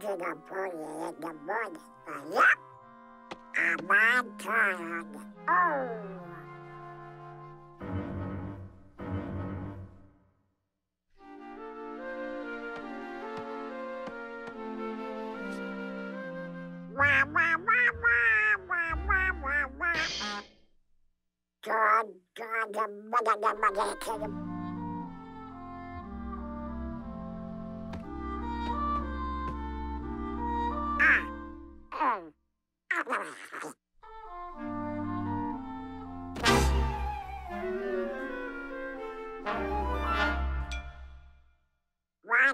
dinner for you in the morning. Uh, yep. I'm on tired. Oh. Wah, wah, wah, wah, wah, wah, wah, wah. God, God, the mother, the mother, the Why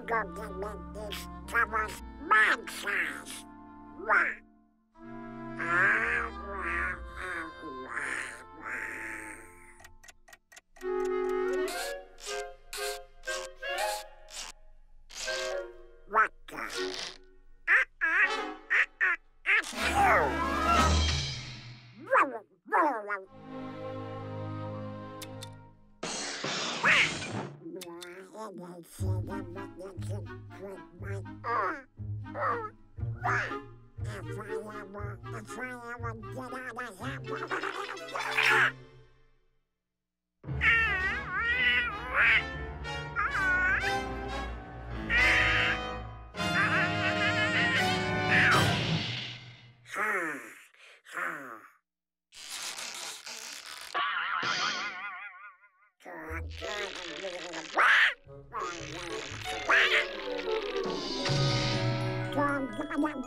don't they make this Thomas man size? Why? Ah, If I ever, if I ever get out of here.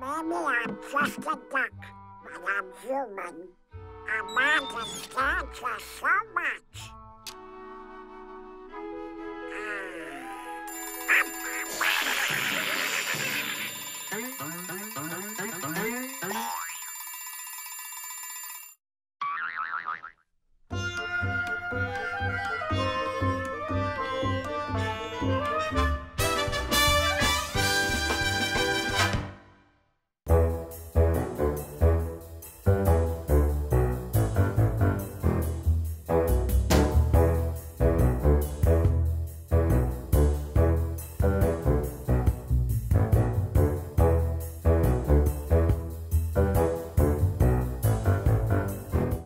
Maybe I'm just a duck, but I'm human. A man can stand for so much.